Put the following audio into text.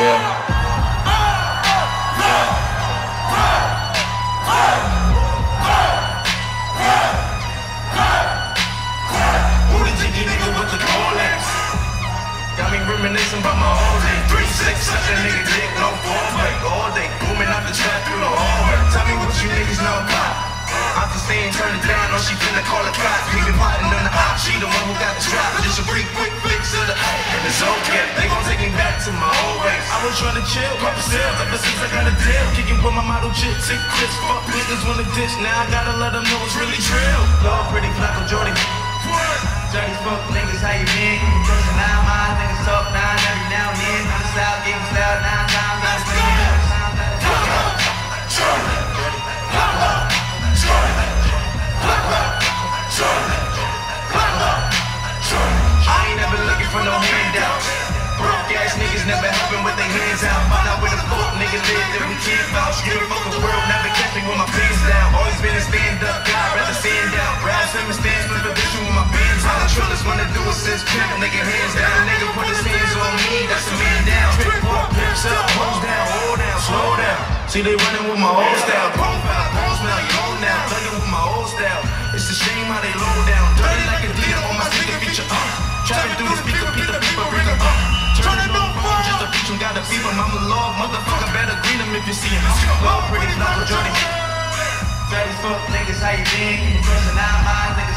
Me reminiscing about my old day. Three six, such a nigga dick, no foreplay. All day, booming out the trap through the hallway. Tell me what you niggas know about. I'm just saying, turn it down, or she finna call the cops. We been plotting on the op, she the one trying to chill, pop a sales ever since I got a deal. Kicking with my model chick, sick Chris, fuck niggas wanna ditch. Now I gotta let them know it's really real. Lord, pretty Flacko Jodye. Dirty fuck niggas, how you been? Cruising nine miles, niggas talk nine every now and then. On the south, getting style nine times out of ten. I ain't never looking for no handouts. Broke ass niggas never with their hands out. Find out where the fuck nigga live that we can't vouch. Give a fuck the world, never catch me with my pants down. Always been a stand up guy, rather stand out. down. Brad Simmons stands for position with my bands on. Trillers wanna do assist pimp, nigga hands down. A nigga put his hands on me, that's a man down. Trick walk, pimps up, pose down, hold down, slow down. See they running with my old style. Profile, pose now, you old now. Thugging with my old style. It's a shame how they low down. Dirty like a dealer on my sneaker feature. Uh, trapping through the speaker, you him. I'm a law, motherfucker, better green him if you see him. Law, pretty flower, Jordan. Dirty fuck niggas, how you been? Keep it crushing nine miles, niggas